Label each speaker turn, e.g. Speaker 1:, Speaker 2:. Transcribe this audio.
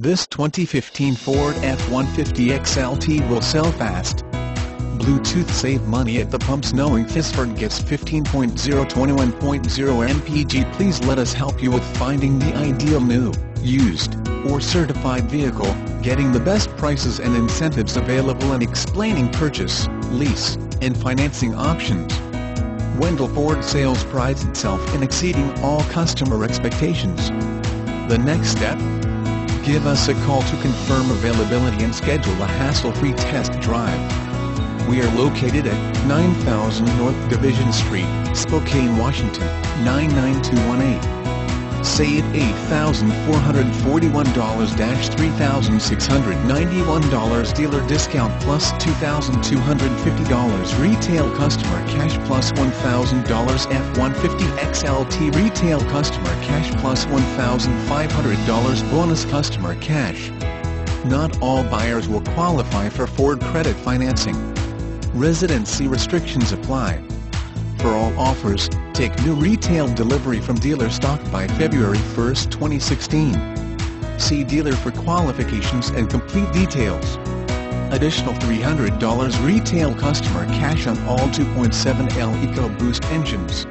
Speaker 1: This 2015 Ford F-150 XLT will sell fast. Bluetooth save money at the pumps knowing this Ford gets 15.021.0 mpg Please let us help you with finding the ideal new, used, or certified vehicle, getting the best prices and incentives available and explaining purchase, lease, and financing options. Wendle Ford Sales prides itself in exceeding all customer expectations. The next step? Give us a call to confirm availability and schedule a hassle-free test drive. We are located at 9000 North Division Street, Spokane, Washington, 99218. Save $8,441-$3,691 dealer discount plus $2,250 retail customer cash plus $1,000 F-150 XLT retail customer cash plus $1,500 bonus customer cash. Not all buyers will qualify for Ford credit financing. Residency restrictions apply. For all offers, take new retail delivery from dealer stock by February 1, 2016. See dealer for qualifications and complete details. Additional $300 retail customer cash on all 2.7L EcoBoost engines.